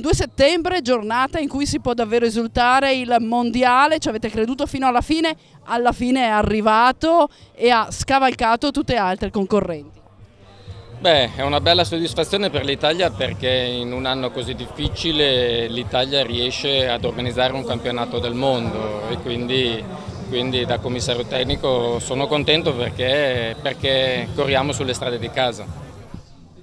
2 settembre, giornata in cui si può davvero esultare il mondiale, ci avete creduto fino alla fine, alla fine è arrivato e ha scavalcato tutte le altre concorrenti. Beh, è una bella soddisfazione per l'Italia perché in un anno così difficile l'Italia riesce ad organizzare un campionato del mondo e quindi, quindi da commissario tecnico sono contento perché, perché corriamo sulle strade di casa.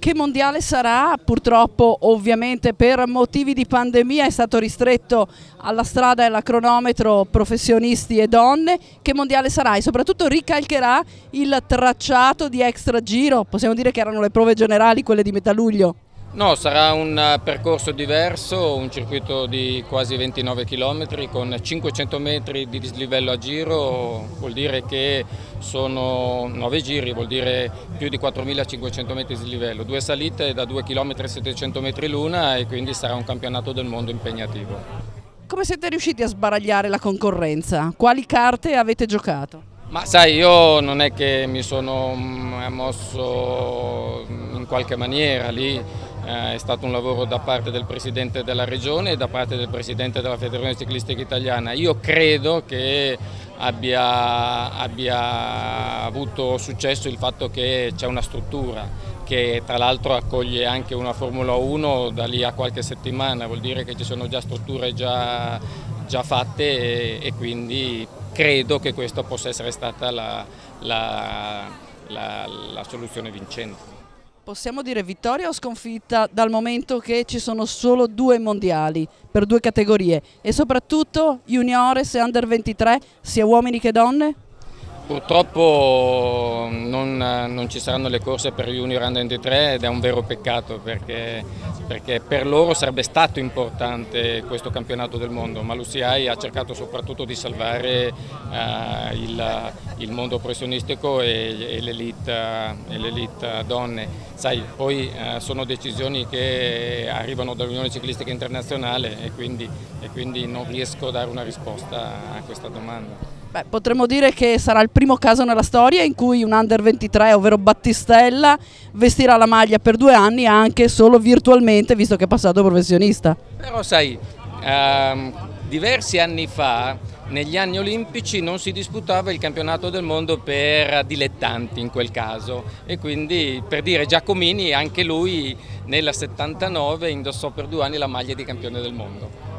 Che mondiale sarà? Purtroppo ovviamente per motivi di pandemia è stato ristretto alla strada e alla cronometro professionisti e donne. Che mondiale sarà? E soprattutto ricalcherà il tracciato di extra giro? Possiamo dire che erano le prove generali quelle di metà luglio? No, sarà un eh, percorso diverso, un circuito di quasi 29 km con 500 metri di dislivello a giro, vuol dire che sono 9 giri, vuol dire più di 4500 metri di dislivello, due salite da 2 km e 700 metri l'una e quindi sarà un campionato del mondo impegnativo. Come siete riusciti a sbaragliare la concorrenza? Quali carte avete giocato? Ma sai, io non è che mi sono mm, mosso in qualche maniera lì, è stato un lavoro da parte del Presidente della Regione e da parte del Presidente della Federazione Ciclistica Italiana. Io credo che abbia, abbia avuto successo il fatto che c'è una struttura che tra l'altro accoglie anche una Formula 1 da lì a qualche settimana, vuol dire che ci sono già strutture già, già fatte e, e, quindi credo che questa possa essere stata la, la, la, la soluzione vincente. Possiamo dire vittoria o sconfitta dal momento che ci sono solo due mondiali per due categorie e soprattutto juniores e under 23 sia uomini che donne? Purtroppo non, non, ci saranno le corse per Junior Under 23 ed è un vero peccato perché, perché, per loro sarebbe stato importante questo campionato del mondo, ma l'UCI ha cercato soprattutto di salvare uh, il, il, mondo professionistico e, e l'elite donne. Sai, poi uh, sono decisioni che arrivano dall'Unione Ciclistica Internazionale e quindi, e quindi non riesco a dare una risposta a questa domanda. Beh, potremmo dire che sarà il primo caso nella storia in cui un under 23, ovvero Battistella, vestirà la maglia per due anni anche solo virtualmente, visto che è passato professionista. Però sai, ehm, diversi anni fa, negli anni olimpici, non si disputava il campionato del mondo per dilettanti in quel caso e quindi per dire Giacomini, anche lui nel 79 indossò per due anni la maglia di campione del mondo.